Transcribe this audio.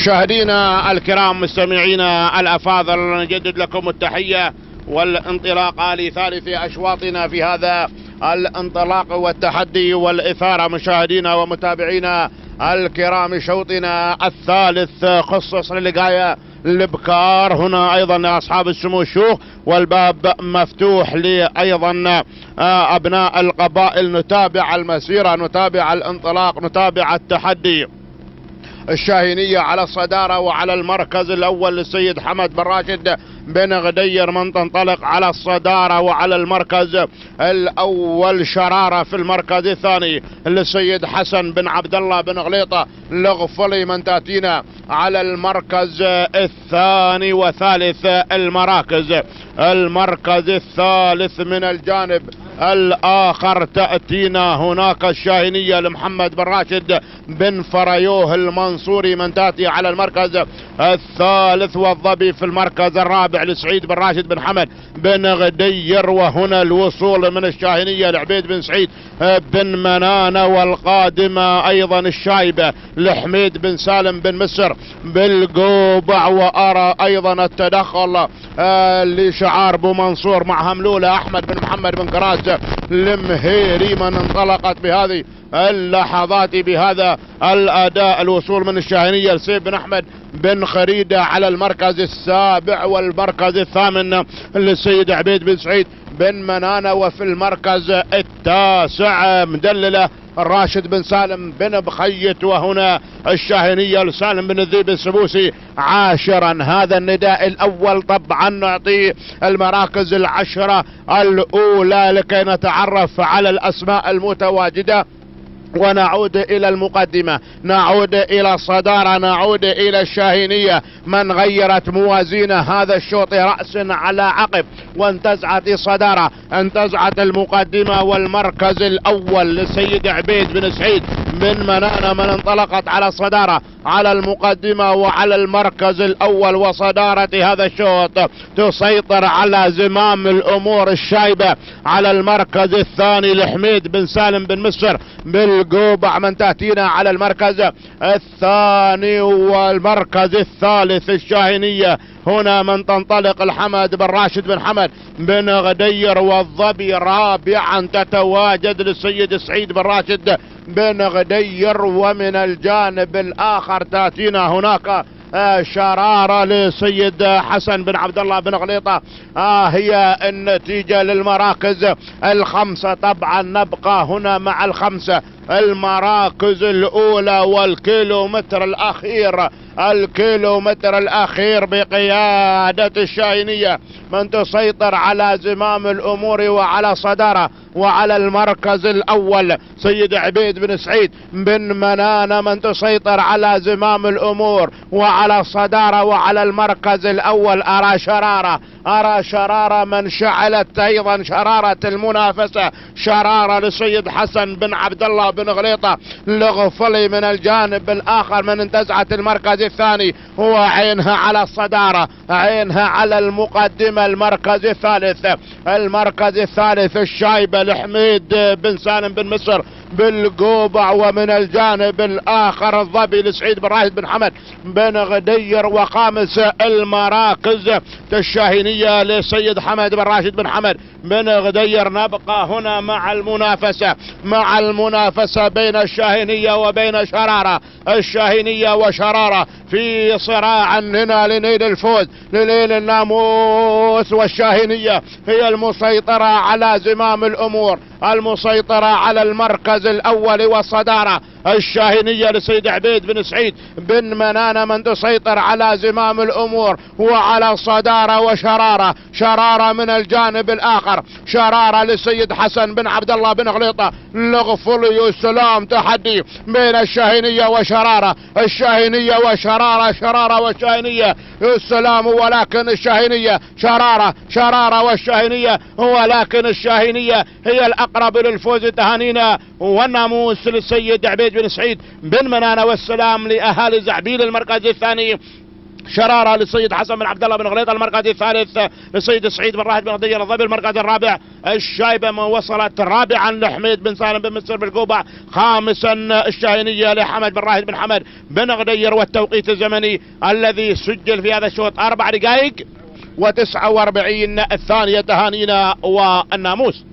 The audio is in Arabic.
مشاهدينا الكرام مستمعينا الأفاضل نجدد لكم التحية والانطلاق لثالث أشواطنا في هذا الانطلاق والتحدي والإثارة. مشاهدينا ومتابعينا الكرام شوطنا الثالث خصص للقاية الابكار هنا أيضا لاصحاب السمو الشيوخ والباب مفتوح لايضا أبناء القبائل. نتابع المسيرة نتابع الانطلاق نتابع التحدي. الشاهينية على الصدارة وعلى المركز الأول للسيد حمد بن راشد بن غدير من تنطلق على الصدارة وعلى المركز الأول. شرارة في المركز الثاني للسيد حسن بن عبد الله بن غليطة. لغفلي من تأتينا على المركز الثاني وثالث المراكز. المركز الثالث من الجانب الآخر تأتينا هناك الشاهينية لمحمد بن راشد بن فريوه المنصوري من تأتي على المركز الثالث والظبي في المركز الرابع لسعيد بن راشد بن حمد بن غدير. وهنا الوصول من الشاهينية لعبيد بن سعيد بن منانة والقادمة أيضا الشايبة لحميد بن سالم بن مصر بالقوبع. وأرى أيضا التدخل لشعار بو منصور مع هملولة أحمد بن محمد بن كراس المهيري من انطلقت بهذه اللحظات بهذا الأداء. الوصول من الشاهينية لسيف بن أحمد بن خريدة على المركز السابع والمركز الثامن للسيد عبيد بن سعيد بن منانة وفي المركز التاسع مدللة راشد بن سالم بن بخيت وهنا الشاهينية لسالم بن الذيب السبوسي عاشرا. هذا النداء الأول طبعا نعطيه المراكز العشرة الأولى لكي نتعرف على الأسماء المتواجدة. ونعود إلى المقدمة نعود إلى الصدارة نعود إلى الشاهينية. من غيرت موازين هذا الشوط رأس على عقب وانتزعت الصدارة انتزعت المقدمة والمركز الأول للسيد عبيد بن سعيد. من منانة من انطلقت على الصدارة على المقدمة وعلى المركز الأول وصدارة هذا الشوط. تسيطر على زمام الأمور الشايبة على المركز الثاني لحميد بن سالم بن مصر بالقوبع. من تأتينا على المركز الثاني والمركز الثالث الشاهينية. هنا من تنطلق الحمد بن راشد بن حمد بن غدير والظبي. رابعا تتواجد للسيد سعيد بن راشد. بن غدير ومن الجانب الآخر. تأتينا هناك آه شرارة لسيد حسن بن عبد الله بن غليطة. آه هي النتيجة للمراكز الخمسة. طبعا نبقى هنا مع الخمسة. المراكز الأولى والكيلومتر الأخير الكيلومتر الأخير بقيادة الشاهينية من تسيطر على زمام الأمور وعلى صدارة وعلى المركز الأول. سيد عبيد بن سعيد بن منانة من تسيطر على زمام الأمور وعلى الصدارة وعلى المركز الأول. أرى شرارة أرى شرارة من شعلت أيضا شرارة المنافسة شرارة لسيد حسن بن عبد الله بن غليطة لغفلي من الجانب الآخر من انتزعت المركز الثاني. هو عينها على الصدارة عينها على المقدمة المركز الثالث. المركز الثالث الشايبة لحميد بن سالم بن مصر. بالقوبع ومن الجانب الآخر الظبي لسعيد بن راشد بن حمد بن غدير وخامس المراكز الشاهينية لسيد حمد بن راشد بن حمد بن غدير. نبقى هنا مع المنافسة مع المنافسة بين الشاهينية وبين شرارة. الشاهينية وشرارة في صراع هنا لنيل الفوز لنيل الناموس. والشاهينية هي المسيطرة على زمام الأمور. المسيطرة على المركز الأول والصدارة الشاهينية لسيد عبيد بن سعيد بن منانة من تسيطر على زمام الأمور وعلى صدارة وشرارة. شرارة من الجانب الآخر. شرارة للسيد حسن بن عبد الله بن غليطة. لغفلي السلام تحدي بين الشاهينية وشرارة. الشاهينية وشرارة شرارة والشاهينية. السلام ولكن الشاهينية. شرارة شرارة والشاهينية. ولكن الشاهينية هي الأقرب للفوز تهانينا. والناموس للسيد عبيد بن سعيد بن منانة والسلام لأهالي زعبيل المركز الثاني. شرارة للسيد حسن بن عبد الله بن غليط المركز الثالث للسيد سعيد بن راشد بن غدير الظبي المركز الرابع. الشايبة وصلت رابعا لحميد بن سالم بن مسر بالقوبة خامسا الشاهينية لحمد بن راشد بن حمد بن غدير والتوقيت الزمني الذي سجل في هذا الشوط أربع دقائق وتسعة وأربعين الثانية. تهانينا والناموس